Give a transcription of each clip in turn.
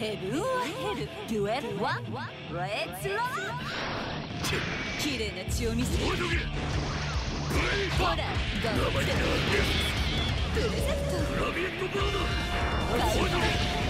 ヘブンはヘルデュエルワンレッツロー綺麗な血を見せるほらガンプレゼント。ラビエットブラード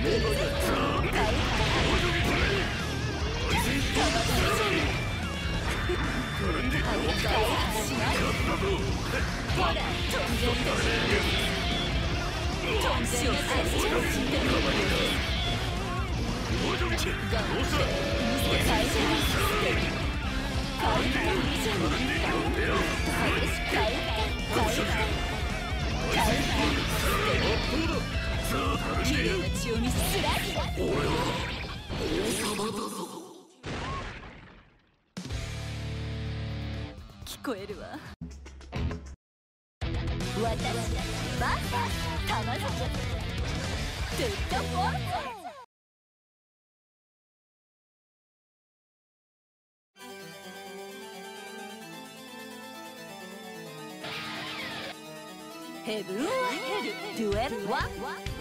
し綺麗な血を見せスラッガー俺は王様だぞ聞こえるわ私バッター玉崎トゥットフォーツヘブンはヘルデュエルワン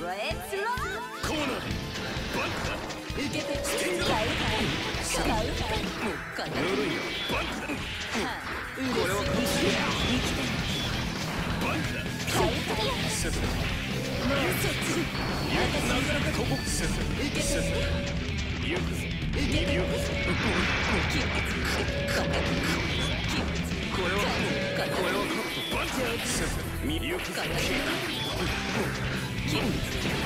レッツローコーナーバンク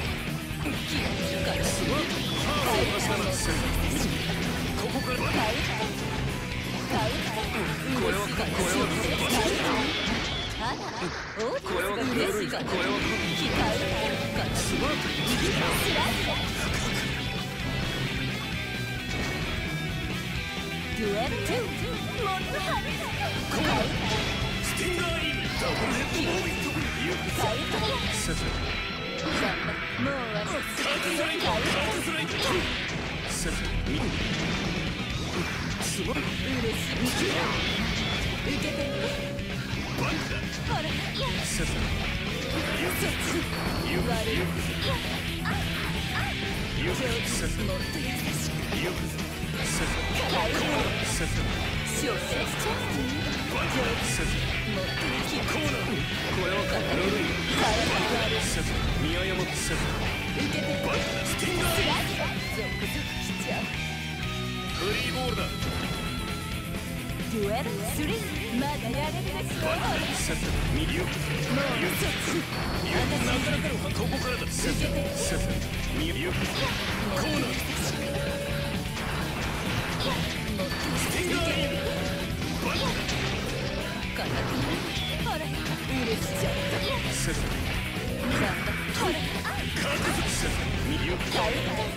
ドを出したなセズここからバンクカウンターカウンターこれはこれはあら大きこれはな嬉しいからこれは金カウンタースマートスラッガーデュエル2もっと派手カウンタースティンガーイームダブルヘッドボービングリュックスカウンターセズ頑張れもうあれカートスライドカートスライドセズミすごい。嬉しい受けてバンだほらやっセズそっちリュックス悪いリュックスリュックスセズもっと優しくリュックスセズカウンターセズ小説チェンジバンだセズもっと気コーナーこれはぬる。いカウンターセズ見誤ってセズ受けて。バンだスティンガーちゃうフリーボールだ。デュエル？3まだやれるでセック。スもうリュック。スそっちリュック。スなかなかのここからだセズセズミリュック。スコーナースティンガーイームバンク。だかなほら嬉しちゃったセズ頑スカウンターも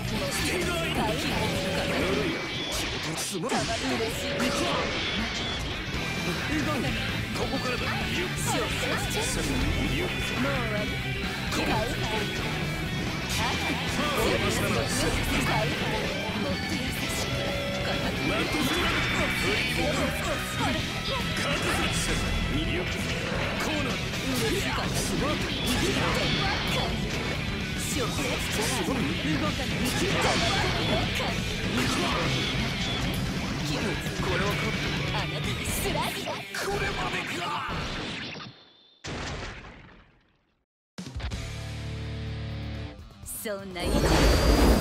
そんな意地